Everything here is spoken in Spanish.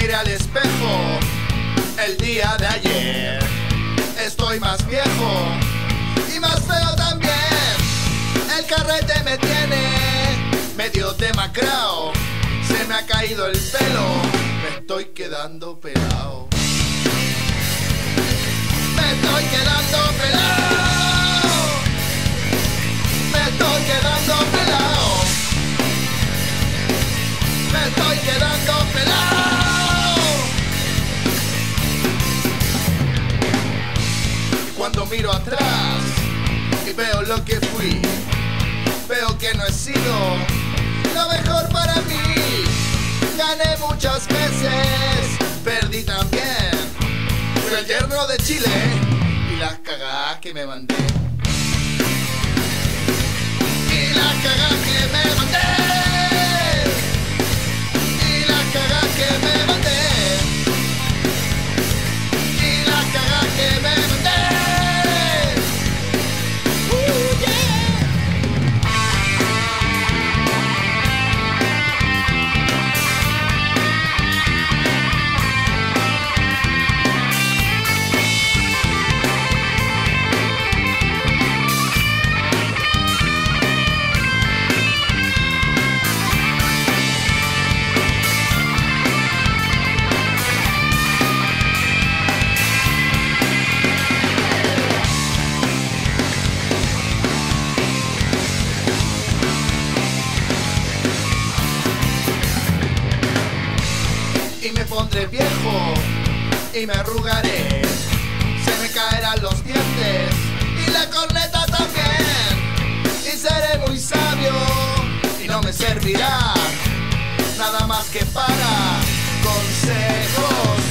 miré al espejo el día de ayer. Estoy más viejo y más feo también. El carrete me tiene medio demacrao. Se me ha caído el pelo, me estoy quedando pelado. Me estoy quedando pelado. Y veo lo que fui, veo que no he sido lo mejor para mí. Gané muchas veces, perdí también. Fui el yerno de Chile y las cagadas que me mandé. Y las cagadas que me mandé. viejo y me arrugaré. Se me caerán los dientes y la corneta también. Y seré muy sabio y no me servirá nada más que para consejos.